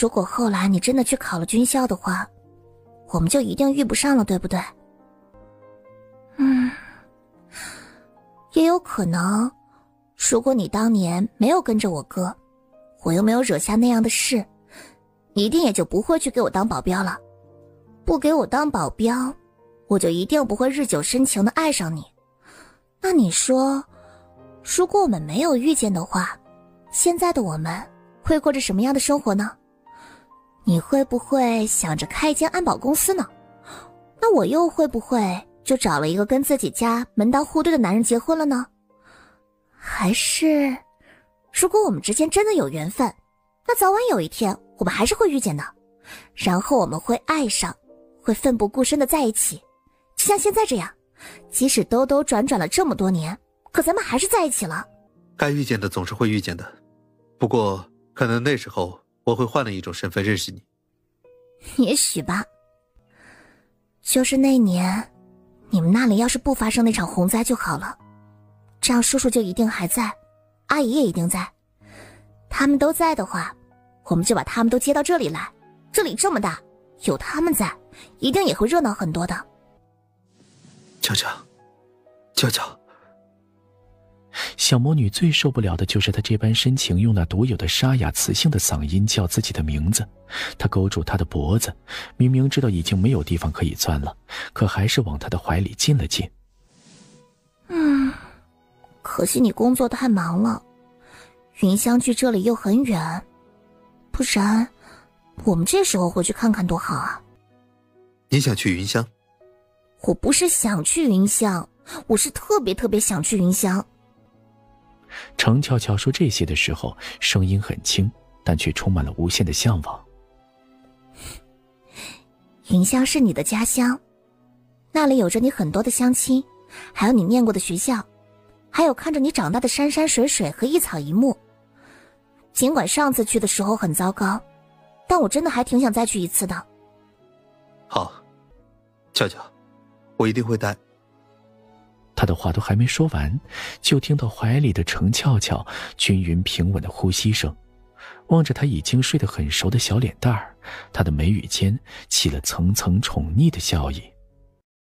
如果后来你真的去考了军校的话，我们就一定遇不上了，对不对？嗯，也有可能，如果你当年没有跟着我哥，我又没有惹下那样的事，你一定也就不会去给我当保镖了。不给我当保镖，我就一定不会日久生情的爱上你。那你说，如果我们没有遇见的话，现在的我们会过着什么样的生活呢？你会不会想着开一间安保公司呢？那我又会不会就找了一个跟自己家门当户对的男人结婚了呢？还是，如果我们之间真的有缘分，那早晚有一天我们还是会遇见的，然后我们会爱上，会奋不顾身的在一起，就像现在这样。即使兜兜转转了这么多年，可咱们还是在一起了。该遇见的总是会遇见的，不过可能那时候。我会换了一种身份认识你，也许吧。就是那年，你们那里要是不发生那场洪灾就好了，这样叔叔就一定还在，阿姨也一定在。他们都在的话，我们就把他们都接到这里来。这里这么大，有他们在，一定也会热闹很多的。娇娇，娇娇。小魔女最受不了的就是他这般深情，用那独有的沙哑磁性的嗓音叫自己的名字。她勾住他的脖子，明明知道已经没有地方可以钻了，可还是往他的怀里进了进。嗯，可惜你工作太忙了，云香距这里又很远，不然我们这时候回去看看多好啊！你想去云香？我不是想去云香，我是特别特别想去云香。程巧巧说这些的时候，声音很轻，但却充满了无限的向往。云霄是你的家乡，那里有着你很多的乡亲，还有你念过的学校，还有看着你长大的山山水水和一草一木。尽管上次去的时候很糟糕，但我真的还挺想再去一次的。好，巧巧，我一定会带。的话都还没说完，就听到怀里的程俏俏均匀平稳的呼吸声。望着他已经睡得很熟的小脸蛋儿，他的眉宇间起了层层宠溺的笑意。